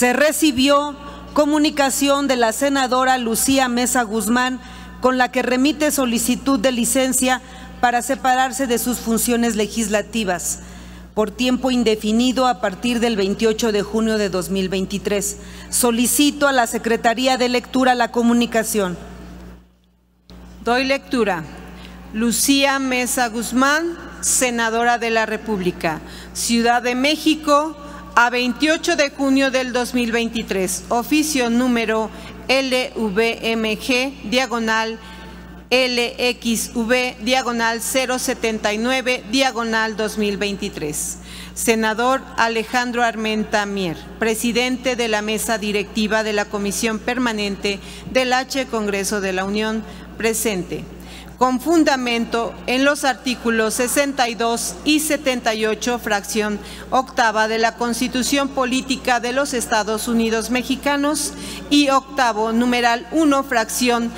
Se recibió comunicación de la senadora Lucía Mesa Guzmán con la que remite solicitud de licencia para separarse de sus funciones legislativas por tiempo indefinido a partir del 28 de junio de 2023. Solicito a la Secretaría de Lectura la comunicación. Doy lectura. Lucía Mesa Guzmán, senadora de la República, Ciudad de México, a 28 de junio del 2023. Oficio número LVMG, diagonal LXV, diagonal 079, diagonal 2023. Senador Alejandro Armenta Mier, presidente de la mesa directiva de la Comisión Permanente del H Congreso de la Unión, presente con fundamento en los artículos 62 y 78, fracción octava de la Constitución Política de los Estados Unidos Mexicanos y octavo, numeral 1, fracción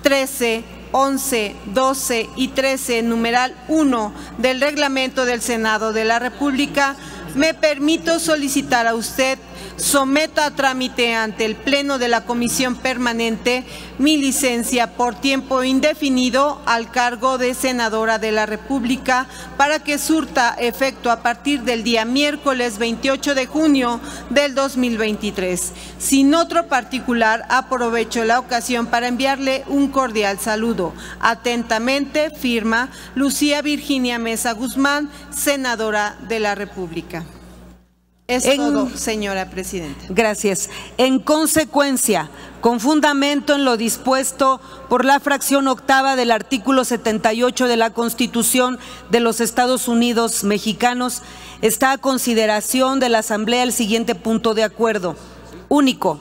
13, 11, 12 y 13, numeral 1 del reglamento del Senado de la República, me permito solicitar a usted someta a trámite ante el Pleno de la Comisión Permanente mi licencia por tiempo indefinido al cargo de senadora de la República para que surta efecto a partir del día miércoles 28 de junio del 2023. Sin otro particular, aprovecho la ocasión para enviarle un cordial saludo. Atentamente, firma Lucía Virginia Mesa Guzmán, senadora de la República. Es todo, señora Presidenta. Gracias. En consecuencia, con fundamento en lo dispuesto por la fracción octava del artículo 78 de la Constitución de los Estados Unidos mexicanos, está a consideración de la Asamblea el siguiente punto de acuerdo. Único.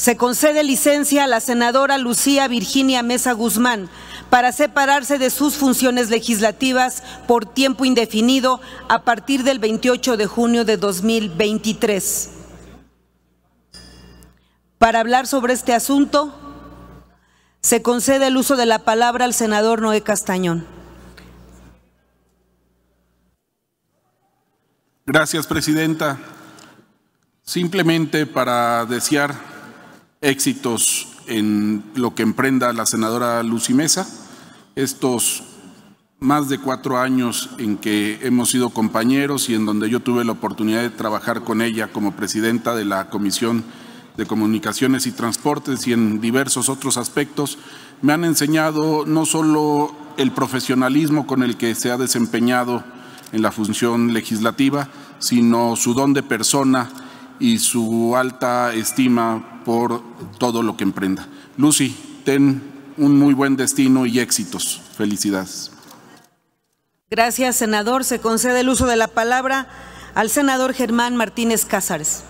Se concede licencia a la senadora Lucía Virginia Mesa Guzmán para separarse de sus funciones legislativas por tiempo indefinido a partir del 28 de junio de 2023. Para hablar sobre este asunto, se concede el uso de la palabra al senador Noé Castañón. Gracias, Presidenta. Simplemente para desear éxitos en lo que emprenda la senadora Lucy Mesa. Estos más de cuatro años en que hemos sido compañeros y en donde yo tuve la oportunidad de trabajar con ella como presidenta de la Comisión de Comunicaciones y Transportes y en diversos otros aspectos, me han enseñado no solo el profesionalismo con el que se ha desempeñado en la función legislativa, sino su don de persona y su alta estima por todo lo que emprenda. Lucy, ten un muy buen destino y éxitos. Felicidades. Gracias, senador. Se concede el uso de la palabra al senador Germán Martínez Cázares.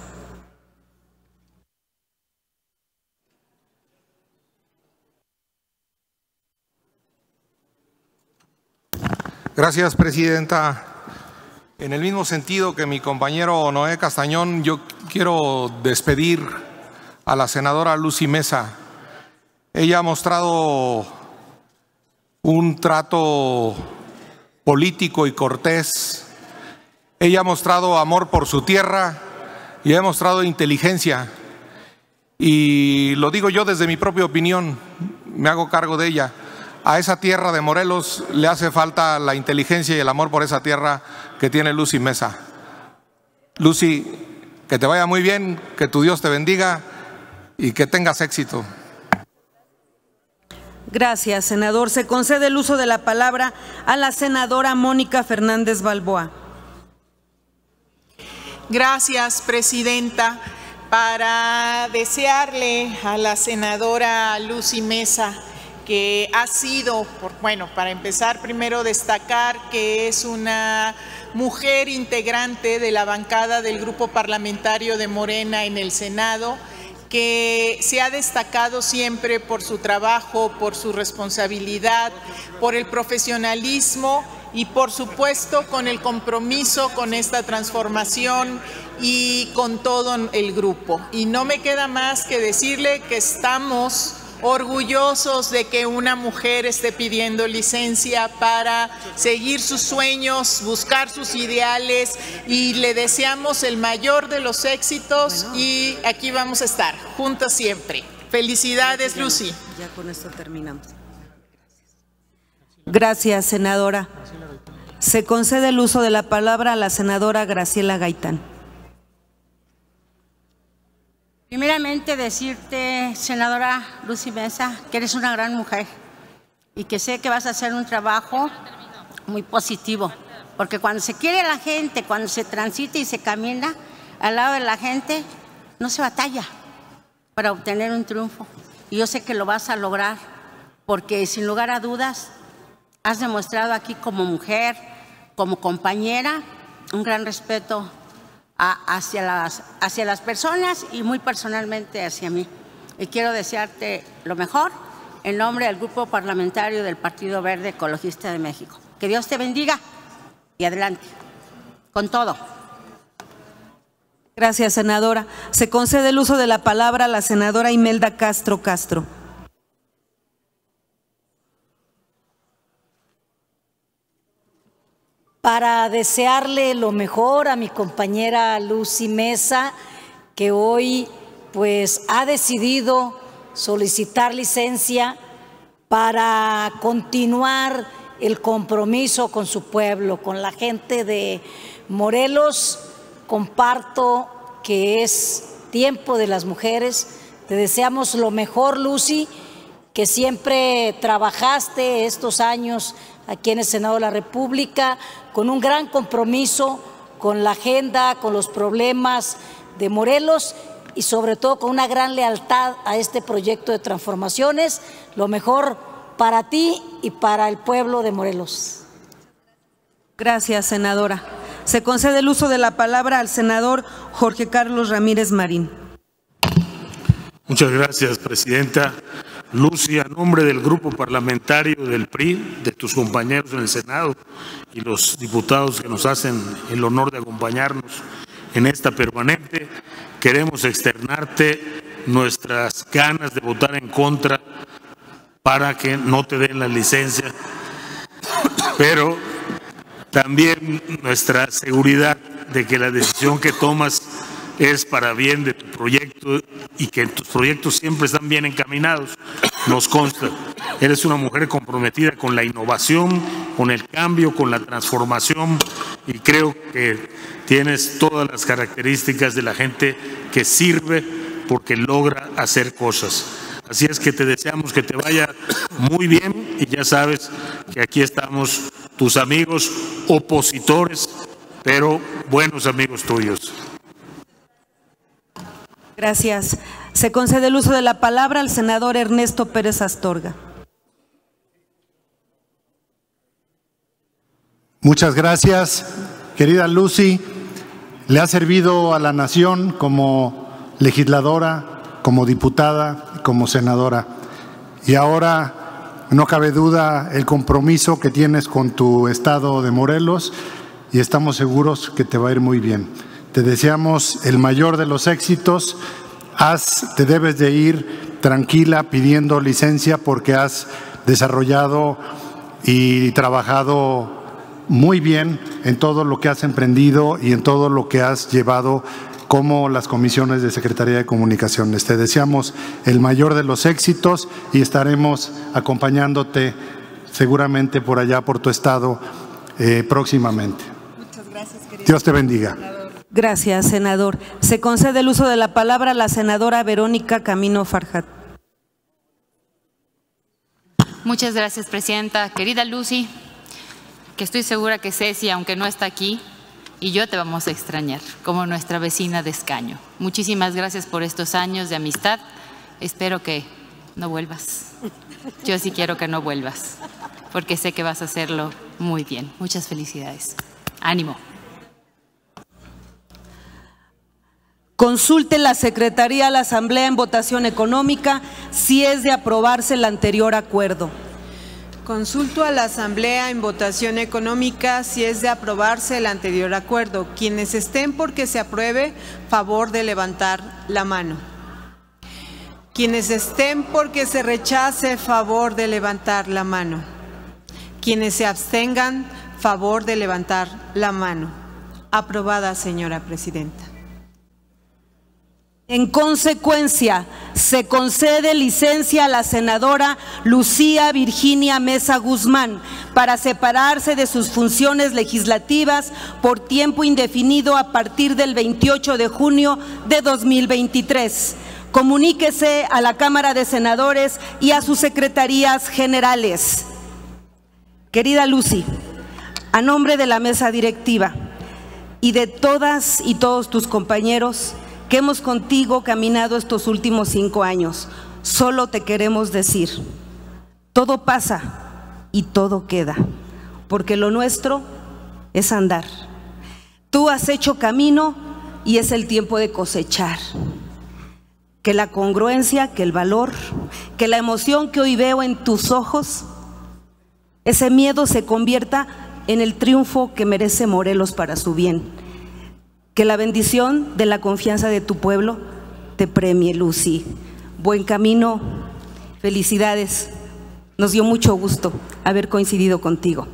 Gracias, Presidenta. En el mismo sentido que mi compañero Noé Castañón, yo quiero despedir a la senadora Lucy Mesa. Ella ha mostrado un trato político y cortés. Ella ha mostrado amor por su tierra y ha mostrado inteligencia. Y lo digo yo desde mi propia opinión, me hago cargo de ella a esa tierra de Morelos le hace falta la inteligencia y el amor por esa tierra que tiene Lucy Mesa. Lucy, que te vaya muy bien, que tu Dios te bendiga y que tengas éxito. Gracias, senador. Se concede el uso de la palabra a la senadora Mónica Fernández Balboa. Gracias, presidenta. Para desearle a la senadora Lucy Mesa que ha sido, por, bueno, para empezar primero destacar que es una mujer integrante de la bancada del grupo parlamentario de Morena en el Senado, que se ha destacado siempre por su trabajo, por su responsabilidad, por el profesionalismo y por supuesto con el compromiso con esta transformación y con todo el grupo. Y no me queda más que decirle que estamos orgullosos de que una mujer esté pidiendo licencia para seguir sus sueños, buscar sus ideales y le deseamos el mayor de los éxitos y aquí vamos a estar, juntas siempre. Felicidades, Lucy. Ya con esto terminamos. Gracias, senadora. Se concede el uso de la palabra a la senadora Graciela Gaitán. Primeramente decirte, senadora Lucy Mesa, que eres una gran mujer y que sé que vas a hacer un trabajo muy positivo, porque cuando se quiere la gente, cuando se transita y se camina al lado de la gente, no se batalla para obtener un triunfo. Y yo sé que lo vas a lograr, porque sin lugar a dudas has demostrado aquí como mujer, como compañera, un gran respeto hacia, las, hacia las personas y muy personalmente hacia mí. Y quiero desearte lo mejor en nombre del Grupo Parlamentario del Partido Verde Ecologista de México. Que Dios te bendiga y adelante, con todo. Gracias, senadora. Se concede el uso de la palabra a la senadora Imelda Castro Castro. Para desearle lo mejor a mi compañera Lucy Mesa, que hoy pues ha decidido solicitar licencia para continuar el compromiso con su pueblo, con la gente de Morelos. Comparto que es tiempo de las mujeres. Te deseamos lo mejor, Lucy, que siempre trabajaste estos años aquí en el Senado de la República, con un gran compromiso con la agenda, con los problemas de Morelos y sobre todo con una gran lealtad a este proyecto de transformaciones. Lo mejor para ti y para el pueblo de Morelos. Gracias, senadora. Se concede el uso de la palabra al senador Jorge Carlos Ramírez Marín. Muchas gracias, presidenta. Lucy, a nombre del grupo parlamentario del PRI, de tus compañeros en el Senado y los diputados que nos hacen el honor de acompañarnos en esta permanente, queremos externarte nuestras ganas de votar en contra para que no te den la licencia, pero también nuestra seguridad de que la decisión que tomas es para bien de tu proyecto y que tus proyectos siempre están bien encaminados, nos consta. Eres una mujer comprometida con la innovación, con el cambio, con la transformación y creo que tienes todas las características de la gente que sirve porque logra hacer cosas. Así es que te deseamos que te vaya muy bien y ya sabes que aquí estamos tus amigos opositores, pero buenos amigos tuyos. Gracias. Se concede el uso de la palabra al senador Ernesto Pérez Astorga. Muchas gracias, querida Lucy. Le ha servido a la nación como legisladora, como diputada, como senadora. Y ahora no cabe duda el compromiso que tienes con tu estado de Morelos y estamos seguros que te va a ir muy bien. Te deseamos el mayor de los éxitos. Has, te debes de ir tranquila pidiendo licencia porque has desarrollado y trabajado muy bien en todo lo que has emprendido y en todo lo que has llevado como las comisiones de Secretaría de Comunicaciones. Te deseamos el mayor de los éxitos y estaremos acompañándote seguramente por allá, por tu estado, eh, próximamente. Muchas gracias, Dios te bendiga. Gracias, senador. Se concede el uso de la palabra a la senadora Verónica Camino Farjat. Muchas gracias, presidenta. Querida Lucy, que estoy segura que Ceci, aunque no está aquí, y yo te vamos a extrañar como nuestra vecina de escaño. Muchísimas gracias por estos años de amistad. Espero que no vuelvas. Yo sí quiero que no vuelvas, porque sé que vas a hacerlo muy bien. Muchas felicidades. Ánimo. Consulte la Secretaría a la Asamblea en votación económica si es de aprobarse el anterior acuerdo. Consulto a la Asamblea en votación económica si es de aprobarse el anterior acuerdo. Quienes estén porque se apruebe, favor de levantar la mano. Quienes estén porque se rechace, favor de levantar la mano. Quienes se abstengan, favor de levantar la mano. Aprobada, señora presidenta. En consecuencia, se concede licencia a la senadora Lucía Virginia Mesa Guzmán para separarse de sus funciones legislativas por tiempo indefinido a partir del 28 de junio de 2023. Comuníquese a la Cámara de Senadores y a sus secretarías generales. Querida Lucy, a nombre de la mesa directiva y de todas y todos tus compañeros, que hemos contigo caminado estos últimos cinco años. Solo te queremos decir, todo pasa y todo queda, porque lo nuestro es andar. Tú has hecho camino y es el tiempo de cosechar. Que la congruencia, que el valor, que la emoción que hoy veo en tus ojos, ese miedo se convierta en el triunfo que merece Morelos para su bien que la bendición de la confianza de tu pueblo te premie, Lucy. Buen camino, felicidades. Nos dio mucho gusto haber coincidido contigo.